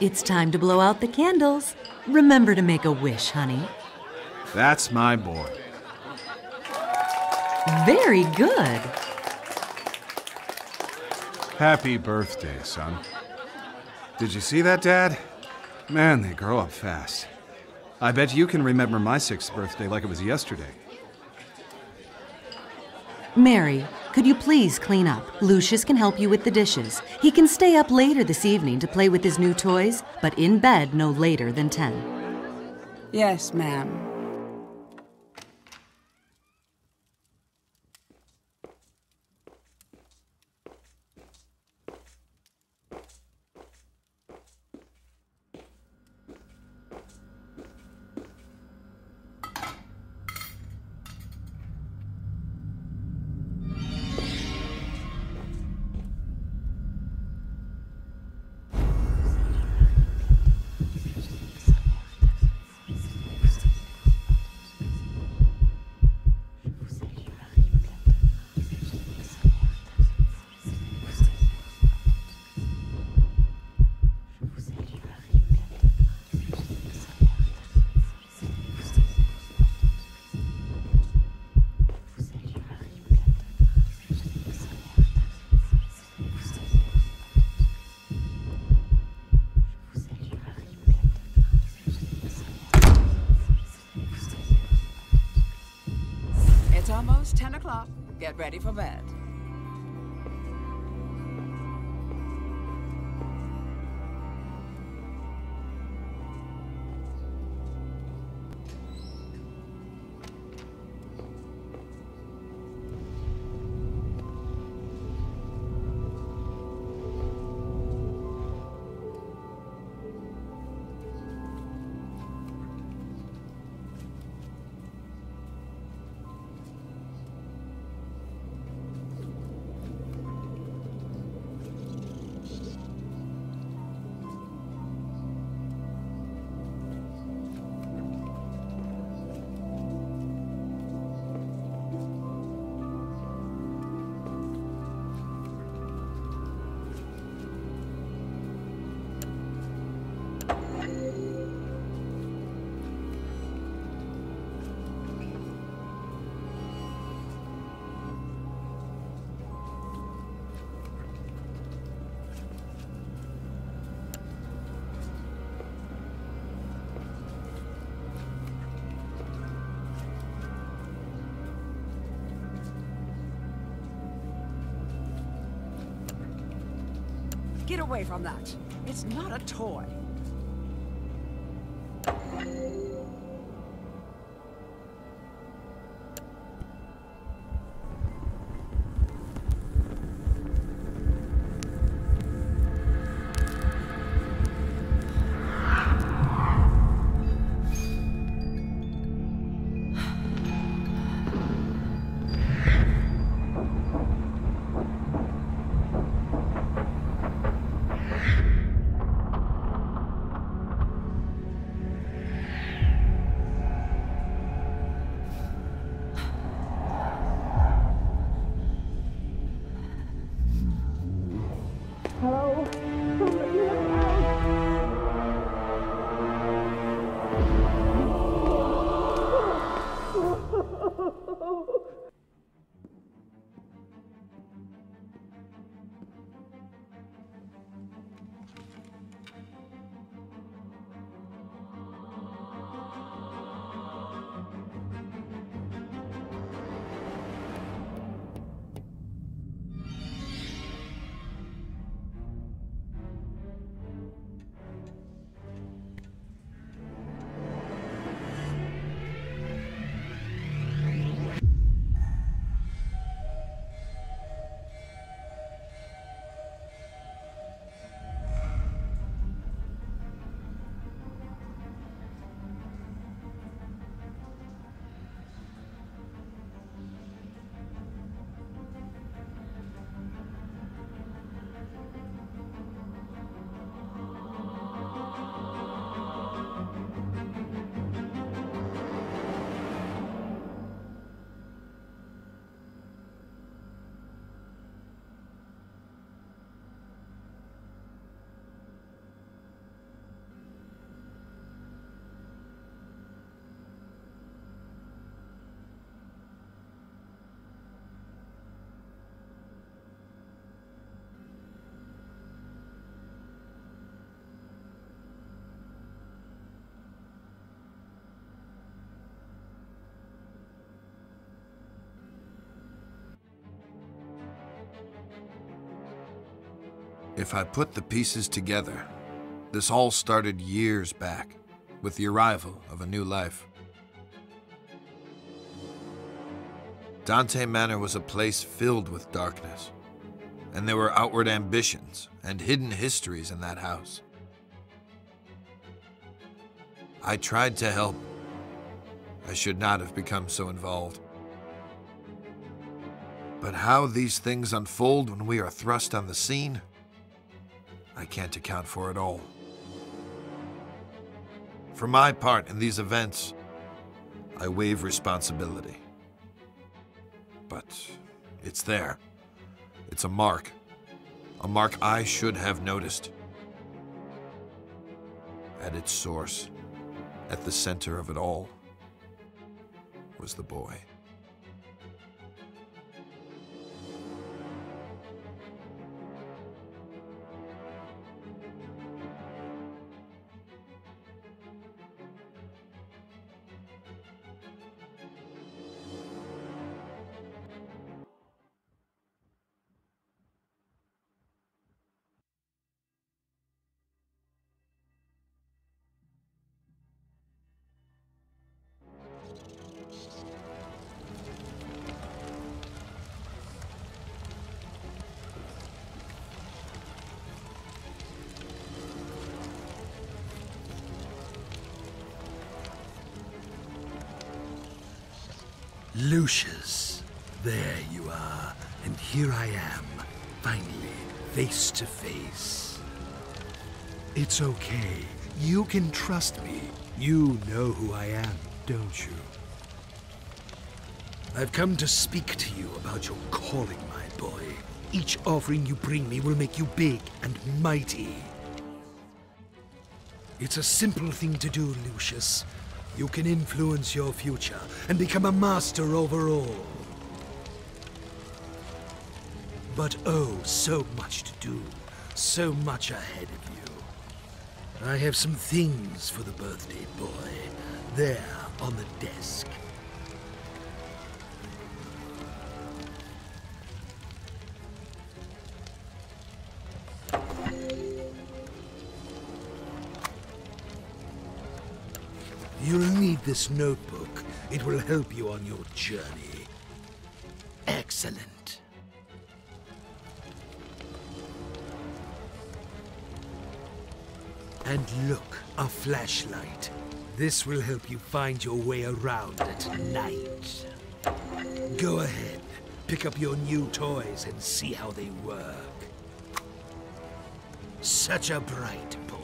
It's time to blow out the candles. Remember to make a wish, honey. That's my boy. Very good. Happy birthday, son. Did you see that, Dad? Man, they grow up fast. I bet you can remember my sixth birthday like it was yesterday. Mary, could you please clean up? Lucius can help you with the dishes. He can stay up later this evening to play with his new toys, but in bed no later than 10. Yes, ma'am. 10 o'clock. Get ready for bed. Away from that. It's not a toy. If I put the pieces together, this all started years back with the arrival of a new life. Dante Manor was a place filled with darkness, and there were outward ambitions and hidden histories in that house. I tried to help. I should not have become so involved. But how these things unfold when we are thrust on the scene, I can't account for it all. For my part in these events, I waive responsibility. But it's there. It's a mark. A mark I should have noticed. At its source, at the center of it all, was the boy. Face to face. It's okay. You can trust me. You know who I am, don't you? I've come to speak to you about your calling, my boy. Each offering you bring me will make you big and mighty. It's a simple thing to do, Lucius. You can influence your future and become a master over all. But oh, so much to do. So much ahead of you. I have some things for the birthday boy. There, on the desk. You'll need this notebook. It will help you on your journey. Excellent. And look, a flashlight. This will help you find your way around at night. Go ahead, pick up your new toys and see how they work. Such a bright boy.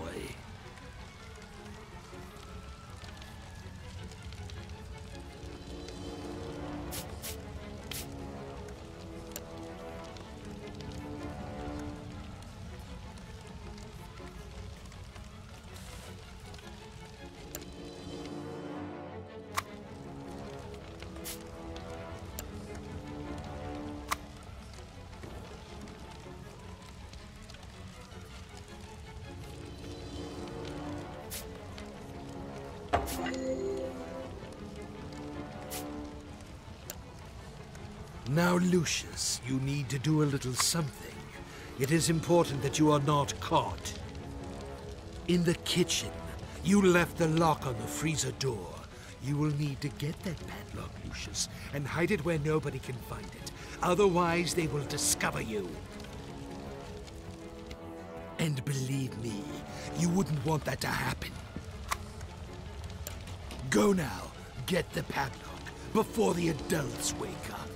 Lucius, you need to do a little something. It is important that you are not caught. In the kitchen, you left the lock on the freezer door. You will need to get that padlock, Lucius, and hide it where nobody can find it. Otherwise, they will discover you. And believe me, you wouldn't want that to happen. Go now, get the padlock, before the adults wake up.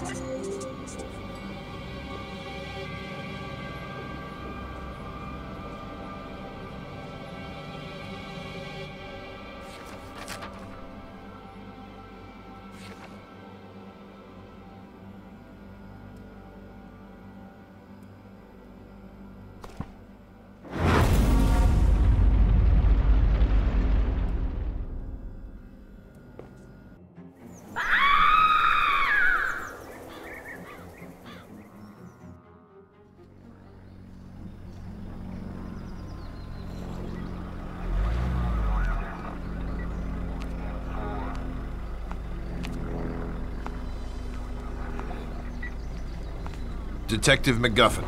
うん。Detective McGuffin,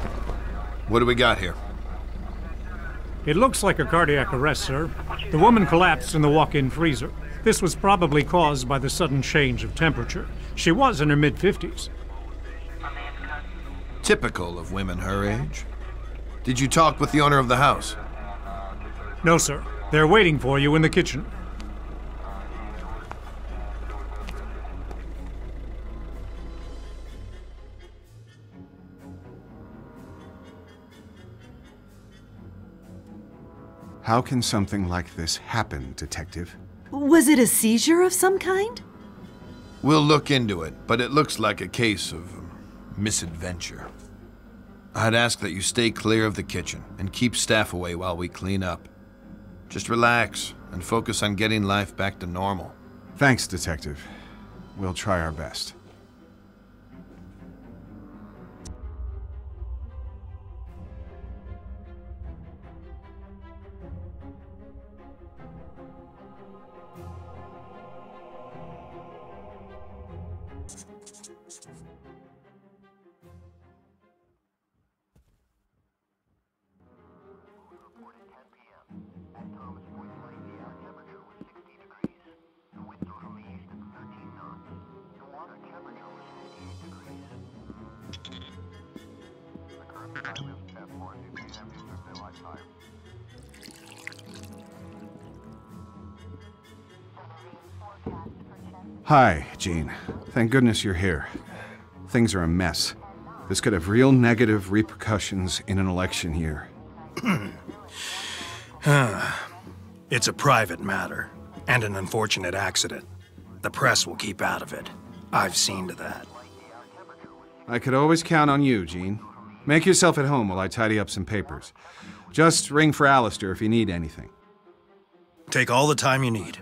what do we got here? It looks like a cardiac arrest, sir. The woman collapsed in the walk in freezer. This was probably caused by the sudden change of temperature. She was in her mid 50s. Typical of women her age. Did you talk with the owner of the house? No, sir. They're waiting for you in the kitchen. How can something like this happen, Detective? Was it a seizure of some kind? We'll look into it, but it looks like a case of misadventure. I'd ask that you stay clear of the kitchen and keep staff away while we clean up. Just relax and focus on getting life back to normal. Thanks, Detective. We'll try our best. Hi, Jean. Thank goodness you're here. Things are a mess. This could have real negative repercussions in an election year. Ah, it's a private matter, and an unfortunate accident. The press will keep out of it. I've seen to that. I could always count on you, Jean. Make yourself at home while I tidy up some papers. Just ring for Alistair if you need anything. Take all the time you need.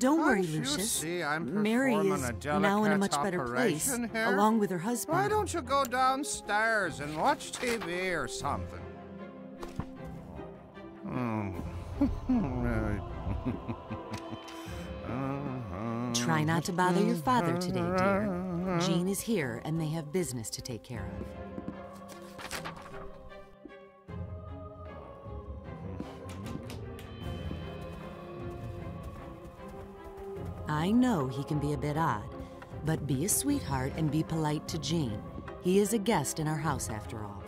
Don't worry, Can't Lucius. see I'm Mary is a now in a much better place, here? along with her husband. Why don't you go downstairs and watch TV or something? Try not to bother your father today, dear. Jean is here, and they have business to take care of. I know he can be a bit odd, but be a sweetheart and be polite to Jean. He is a guest in our house, after all.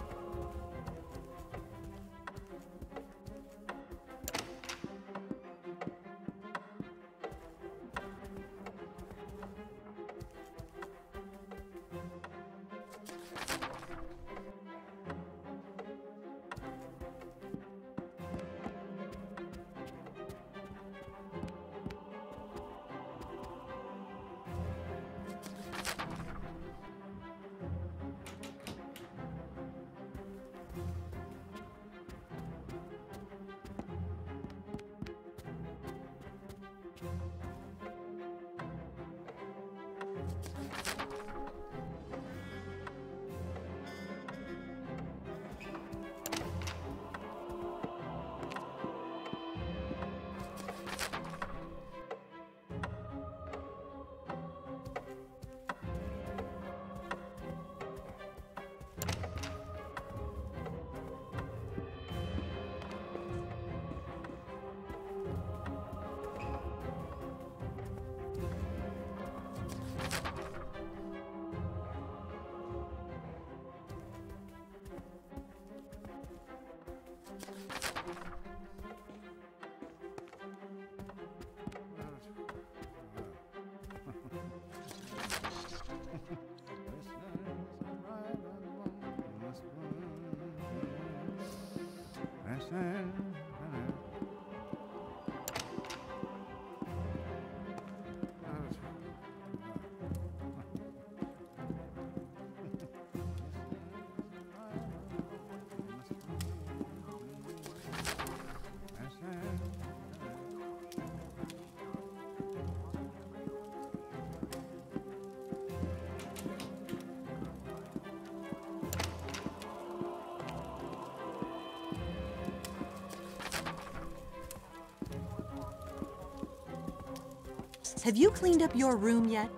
Have you cleaned up your room yet?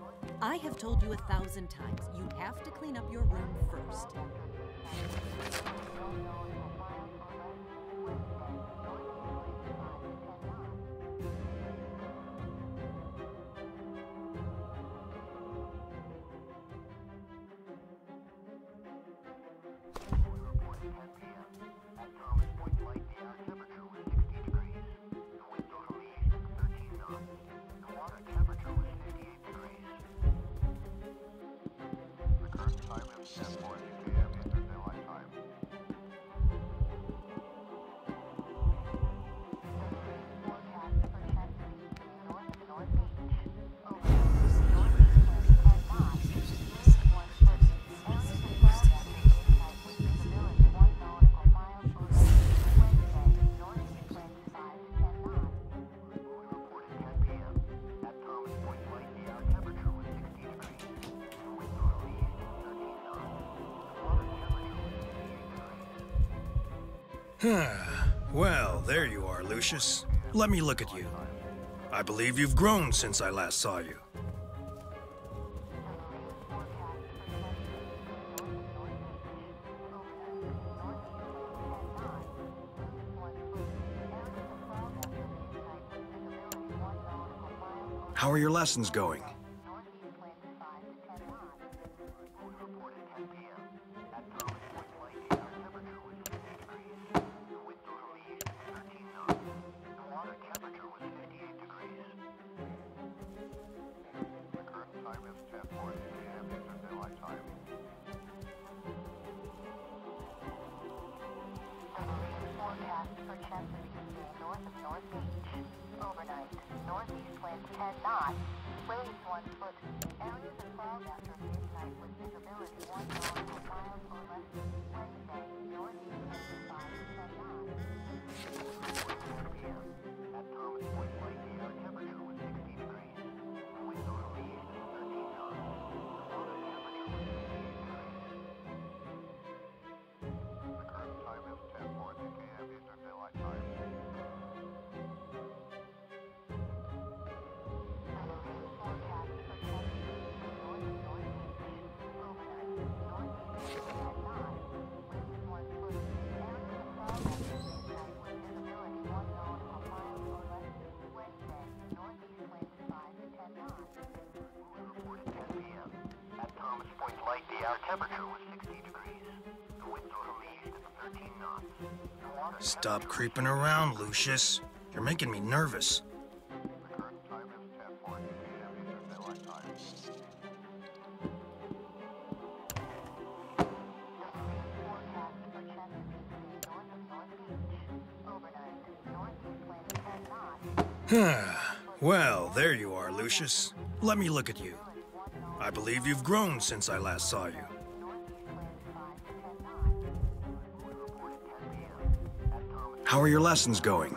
I have told you a thousand times, you have to clean up your room first. Someone Well, there you are, Lucius. Let me look at you. I believe you've grown since I last saw you. How are your lessons going? Stop creeping around, Lucius. You're making me nervous. The current time is 10:40 p.m. Eastern Daylight Time. Forecast for Chesapeake Bay north of North Beach. Overnight, northeast winds 10 knots. well, there you are, Lucius. Let me look at you. I believe you've grown since I last saw you. Northeast winds 5 to 10 knots. How are your lessons going?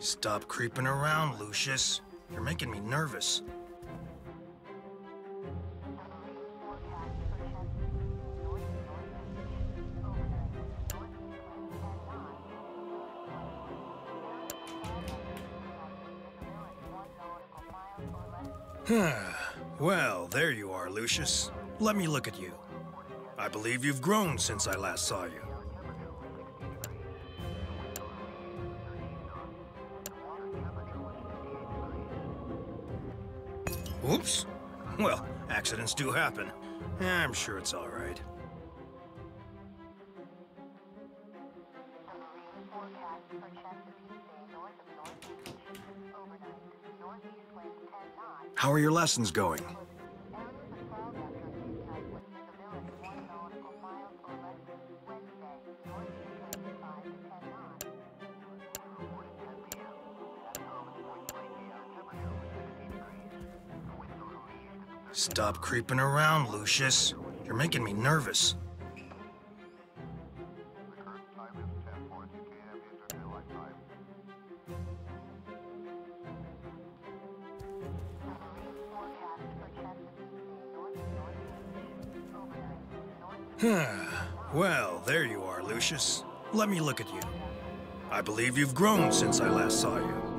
Stop creeping around, Lucius. You're making me nervous. well, there you are, Lucius. Let me look at you. I believe you've grown since I last saw you. Do happen. I'm sure it's all right. Forecast for Chesapeake Bay north of North Beach. Overnight, northeast winds 10 knots. How are your lessons going? Stop creeping around, Lucius. You're making me nervous. Well, there you are, Lucius. Let me look at you. I believe you've grown since I last saw you.